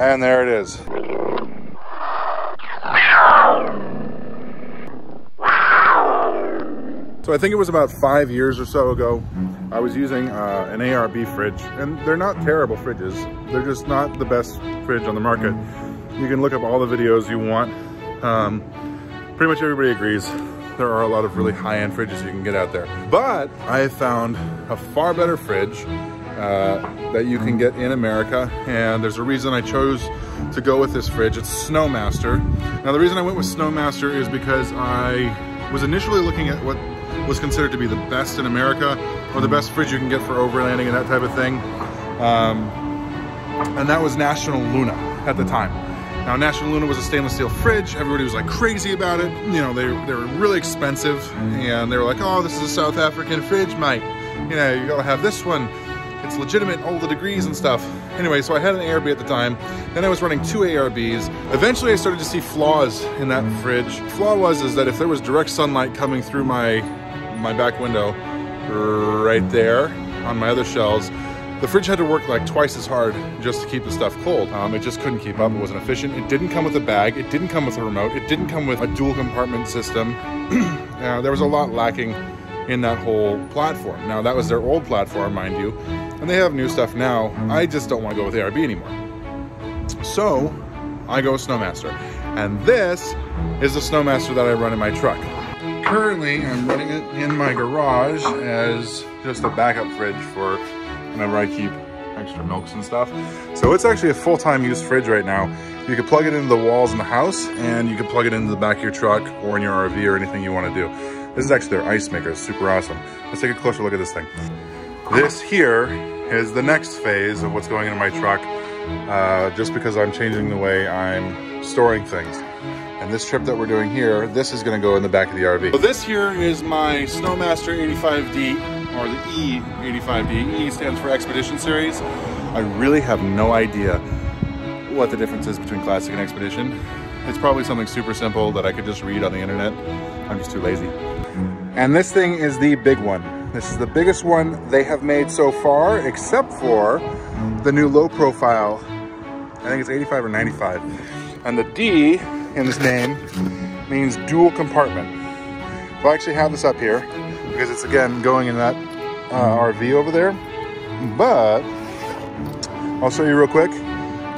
And there it is. So I think it was about five years or so ago, I was using uh, an ARB fridge, and they're not terrible fridges. They're just not the best fridge on the market. You can look up all the videos you want. Um, pretty much everybody agrees there are a lot of really high-end fridges you can get out there. But I found a far better fridge uh, that you can get in America. And there's a reason I chose to go with this fridge. It's SnoMaster. Now the reason I went with SnoMaster is because I was initially looking at what was considered to be the best in America or the best fridge you can get for overlanding and that type of thing. Um, and that was National Luna at the time. Now, National Luna was a stainless steel fridge. Everybody was like crazy about it. You know, they, they were really expensive and they were like, oh, this is a South African fridge, mate. You know, you gotta have this one. It's legitimate, all the degrees and stuff. Anyway, so I had an ARB at the time. Then I was running two ARBs. Eventually I started to see flaws in that fridge. Flaw was is that if there was direct sunlight coming through my my back window right there on my other shelves, the fridge had to work like twice as hard just to keep the stuff cold. Um, it just couldn't keep up, it wasn't efficient. It didn't come with a bag, it didn't come with a remote, it didn't come with a dual compartment system. uh, there was a lot lacking in that whole platform. Now that was their old platform, mind you, and they have new stuff now. I just don't want to go with ARB anymore. So I go SnoMaster. And this is the SnoMaster that I run in my truck. Currently, I'm running it in my garage as just a backup fridge for whenever I keep extra milks and stuff. So it's actually a full-time use fridge right now. You could plug it into the walls in the house and you could plug it into the back of your truck or in your RV or anything you want to do. This is actually their ice maker, it's super awesome. Let's take a closer look at this thing. This here is the next phase of what's going into my truck, uh, just because I'm changing the way I'm storing things. And this trip that we're doing here, this is gonna go in the back of the RV. So this here is my SnoMaster 85D, or the E85D. E stands for Expedition Series. I really have no idea what the difference is between Classic and Expedition. It's probably something super simple that I could just read on the internet. I'm just too lazy. And this thing is the big one. This is the biggest one they have made so far, except for the new low profile. I think it's 85 or 95. And the D in this name means dual compartment. I actually have this up here because it's again going in that uh, RV over there. But I'll show you real quick.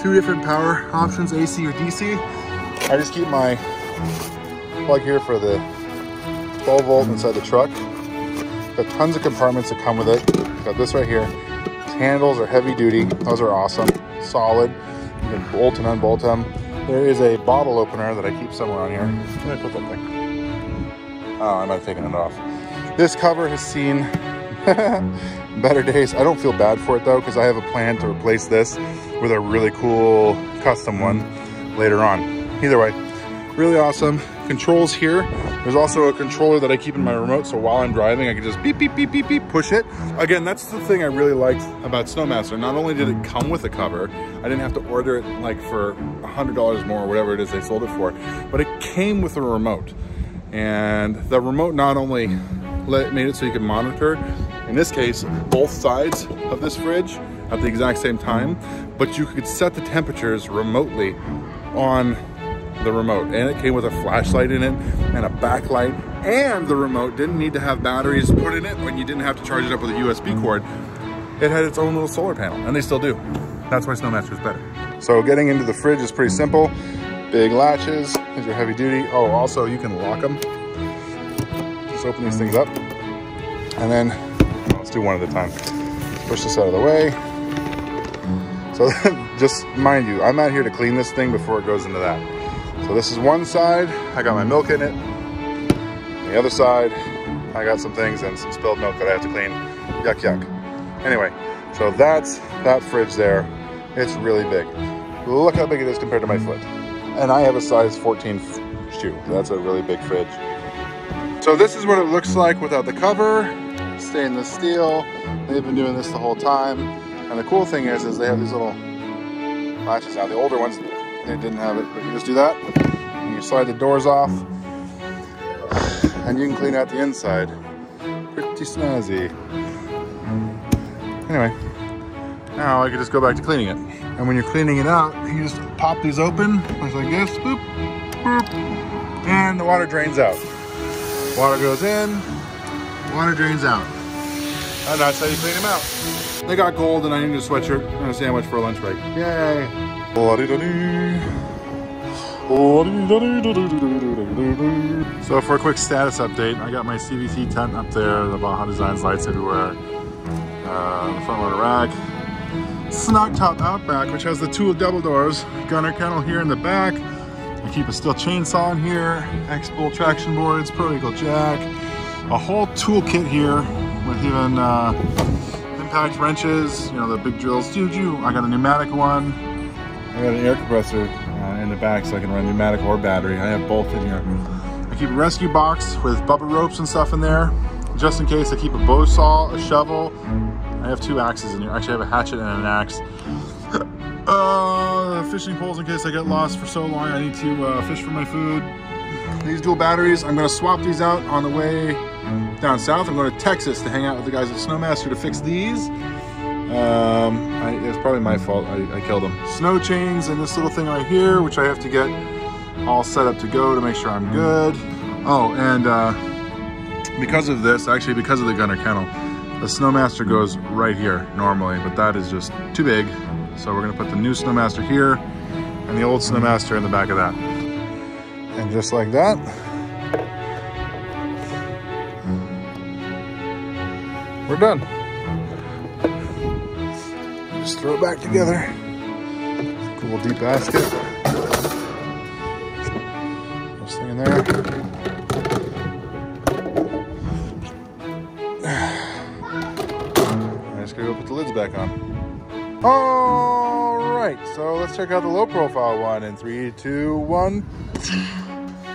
Two different power options, AC or DC. I just keep my plug here for the 12 volt inside the truck. Got tons of compartments that come with it. Got this right here. These handles are heavy duty. Those are awesome. Solid. You can bolt and unbolt them. There is a bottle opener that I keep somewhere on here. Did I put that thing? Oh, I might have taken it off. This cover has seen better days. I don't feel bad for it though, because I have a plan to replace this with a really cool custom one later on. Either way, really awesome. Controls here. There's also a controller that I keep in my remote, so while I'm driving, I can just beep, beep, beep, beep, beep, push it. Again, that's the thing I really liked about SnoMaster. Not only did it come with a cover, I didn't have to order it like for $100 more, or whatever it is they sold it for, but it came with a remote. And the remote not only let, made it so you could monitor, in this case, both sides of this fridge at the exact same time, but you could set the temperatures remotely on the remote and it came with a flashlight in it and a backlight and the remote didn't need to have batteries put in it when you didn't have to charge it up with a USB cord. It had its own little solar panel and they still do. That's why SnoMaster is better. So getting into the fridge is pretty simple. Big latches, these are heavy duty. Oh, also you can lock them. Just open these things up and then let's do one at a time. Push this out of the way. So just mind you, I'm out here to clean this thing before it goes into that. So this is one side, I got my milk in it. The other side, I got some things and some spilled milk that I have to clean. Yuck, yuck. Anyway, so that's that fridge there. It's really big. Look how big it is compared to my foot. And I have a size 14 shoe. That's a really big fridge. So this is what it looks like without the cover. Stainless steel. They've been doing this the whole time. And the cool thing is, is they have these little latches now. The older ones, they didn't have it, but you just do that. And you slide the doors off. And you can clean out the inside. Pretty snazzy. Anyway, Now I can just go back to cleaning it. And when you're cleaning it out, you just pop these open, like this, boop, boop, and the water drains out. Water goes in, water drains out. And that's how you clean them out. They got gold and I need a sweatshirt and a sandwich for a lunch break. Yay. So for a quick status update, I got my CVT tent up there, the Baja Designs lights everywhere, uh, front loader rack, SnugTop Outback, which has the two double doors, gunner kennel here in the back. I keep a Stihl chainsaw in here, X-Bolt traction boards, Pro Eagle jack, a whole toolkit here with even uh, impact wrenches, you know, the big drills, Juju. I got a pneumatic one. I got an air compressor uh, in the back so I can run pneumatic or battery. I have both in here. I keep a rescue box with bubba ropes and stuff in there. Just in case I keep a bow saw, a shovel. I have two axes in here. Actually, I have a hatchet and an axe. Uh, fishing poles in case I get lost for so long. I need to uh, fish for my food. These dual batteries, I'm gonna swap these out on the way down south. I'm going to Texas to hang out with the guys at SnoMaster to fix these. Um, I, it's probably my fault. I, I, killed them. Snow chains and this little thing right here, which I have to get all set up to go to make sure I'm good. Oh, and uh, because of this, actually because of the gunner kennel, the SnoMaster goes right here normally, but that is just too big. So we're gonna put the new SnoMaster here and the old SnoMaster in the back of that. And just like that, we're done. Just throw it back together. Cool deep basket. This thing in there. I just gotta go put the lids back on. All right, so let's check out the low profile one in three, two, one.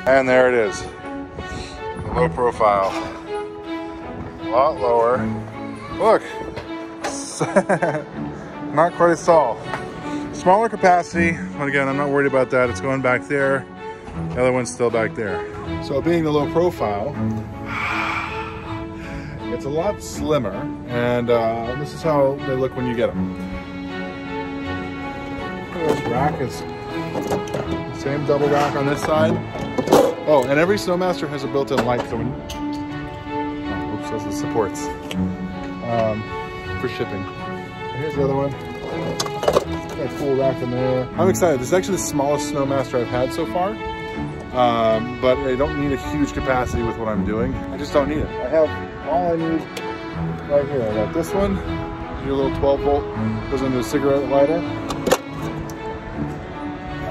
And there it is. The low profile. A lot lower. Look, not quite as tall. Smaller capacity, but again, I'm not worried about that. It's going back there. The other one's still back there. So being the low profile, it's a lot slimmer, and uh, this is how they look when you get them. This rack is same double rack on this side. Oh, and every SnoMaster has a built-in light, so oh, oops, those are supports um, for shipping. The other one. Got a cool rack in there. I'm excited. This is actually the smallest SnoMaster I've had so far. Um, but I don't need a huge capacity with what I'm doing. I just don't need it. I have all I need right here. I got this one, your little 12 volt, goes into a cigarette lighter.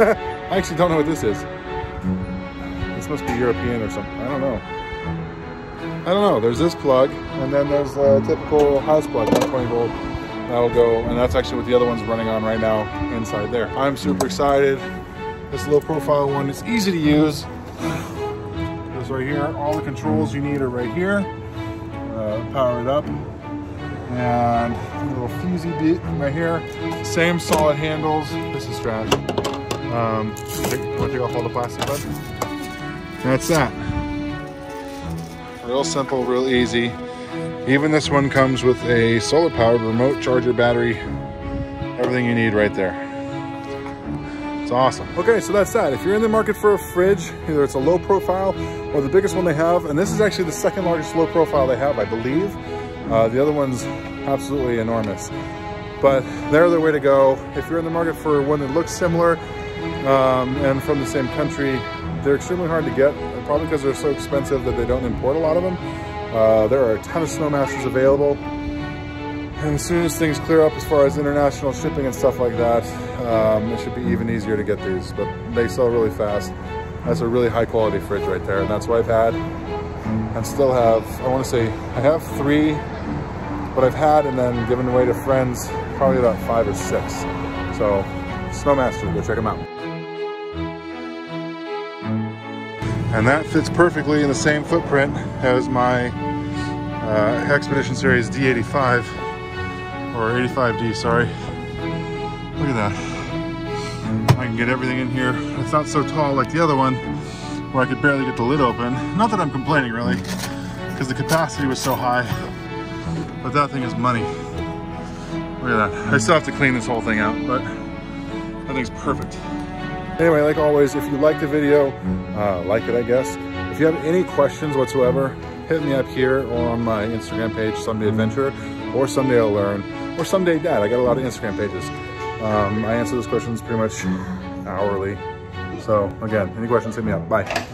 I actually don't know what this is. This must be European or something. I don't know. I don't know. There's this plug, and then there's a typical house plug, 120 volt. That'll go, and that's actually what the other one's running on right now inside there. I'm super excited. This low profile one is easy to use. This right here. All the controls you need are right here. Uh, power it up. And a little fusey bit right here. Same solid handles. This is trash. Um, want to take off all the plastic? That's that. Real simple, real easy. Even this one comes with a solar powered remote charger battery. Everything you need right there. It's awesome. Okay, so that's that. If you're in the market for a fridge, either it's a low profile or the biggest one they have, and this is actually the second largest low profile they have, I believe. Uh, the other one's absolutely enormous. But they're the way to go. If you're in the market for one that looks similar um, and from the same country, they're extremely hard to get, probably because they're so expensive that they don't import a lot of them. Uh, there are a ton of SnoMasters available. And as soon as things clear up as far as international shipping and stuff like that, um, it should be even easier to get these, but they sell really fast. That's a really high quality fridge right there, and that's what I've had and still have, I wanna say, I have three, but I've had and then given away to friends, probably about five or six. So, SnoMaster, go check them out. And that fits perfectly in the same footprint as my uh, Expedition Series D85, or 85D, sorry. Look at that. I can get everything in here. It's not so tall like the other one, where I could barely get the lid open. Not that I'm complaining really, because the capacity was so high, but that thing is money. Look at that. I still have to clean this whole thing out, but that thing's perfect. Anyway, like always, if you like the video, uh, like it, I guess. If you have any questions whatsoever, hit me up here or on my Instagram page, Someday Adventure, or Someday I'll Learn, or Someday Dad. I got a lot of Instagram pages. Um, I answer those questions pretty much hourly. So again, any questions, hit me up. Bye.